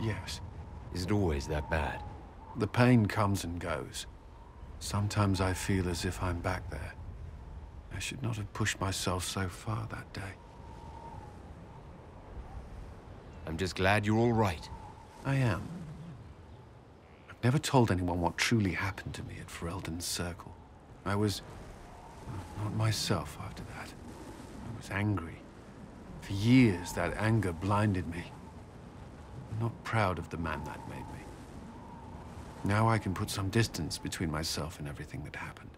Yes. Is it always that bad? The pain comes and goes. Sometimes I feel as if I'm back there. I should not have pushed myself so far that day. I'm just glad you're all right. I am. I've never told anyone what truly happened to me at Ferelden's Circle. I was... not myself after that. I was angry. For years, that anger blinded me. I'm not proud of the man that made me. Now I can put some distance between myself and everything that happened.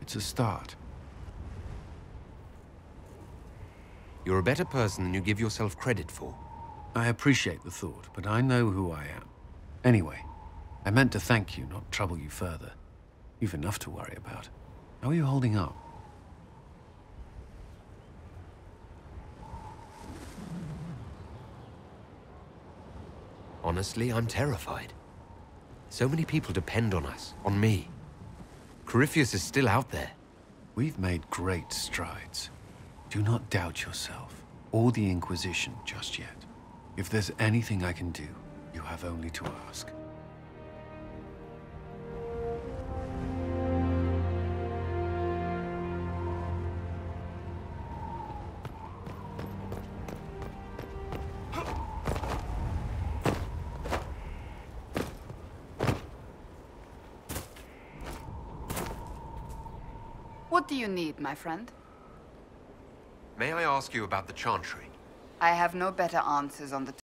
It's a start. You're a better person than you give yourself credit for. I appreciate the thought, but I know who I am. Anyway, I meant to thank you, not trouble you further. You've enough to worry about. How are you holding up? Honestly, I'm terrified. So many people depend on us, on me. Corypheus is still out there. We've made great strides. Do not doubt yourself, or the Inquisition just yet. If there's anything I can do, you have only to ask. What do you need, my friend? May I ask you about the Chantry? I have no better answers on the